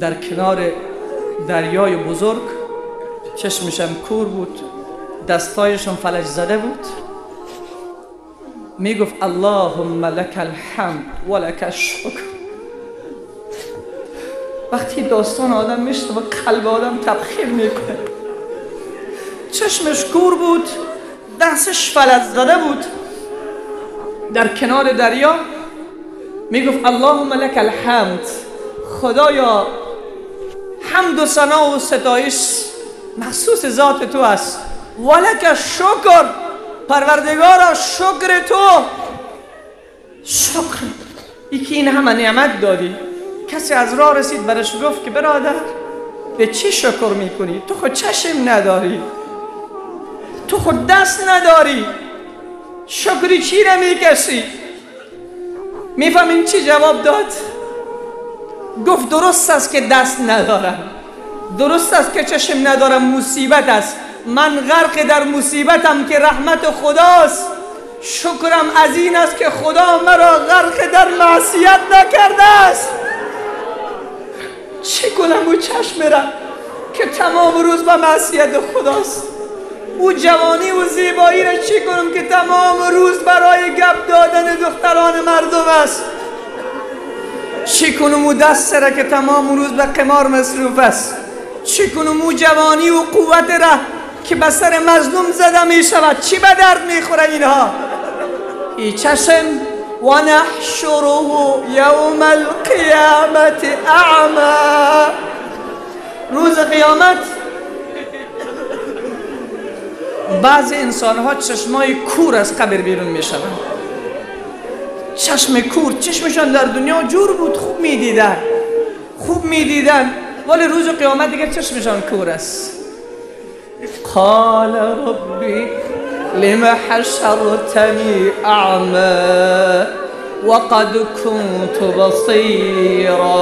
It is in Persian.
در کنار دریای بزرگ چشمشم کور بود دستایشون فلج زده بود. می‌گفت اللهم لك الحمد و لك الشکر. وقتی داستان آدم میشته و قلب آدم تبخیر می‌کنه. چشمش کور بود دستش فلج زده بود. در کنار دریا می‌گفت اللهم لك الحمد. خدایا حمد و ثنا و ستایش مخصوص ذات تو است. ولک شکر پروردگارا شکر تو. شکر. یکی این همه نعمت دادی. کسی از راه رسید برش گفت که برادر به چی شکر می‌کنی؟ تو خود چشم نداری. تو خود دست نداری. شکری چی را می‌کشی می‌فهمین چی جواب داد؟ گفت درست است که دست ندارم. درست است که چشم ندارم مصیبت است. من غرق در مصیبتم که رحمت خداست. شکرم از این است که خدا مرا غرق در معصیت نکرده است. چه کنم او چشم را که تمام روز به معصیت خداست. او جوانی و زیبایی را چی کنم که تمام روز برای گپ دادن دختران مردم است؟ چی کنم او دست را که تمام روز به قمار مصروف است؟ چی کنم او جوانی و قوت را که به سر مظلوم زده می شود؟ چی به درد می خوره اینها؟ ای چشم و نحشره یوم القیامت اعما. روز قیامت. بعض انسان ها چشمای کور از قبر بیرون می شود چشم کور چشمشان در دنیا جور بود خوب می دیدن خوب می دیدن ولی روز قیامت دیگه چشمشان کور است. قال ربی لما حشرتنی اعما وقد كنت بصيرا.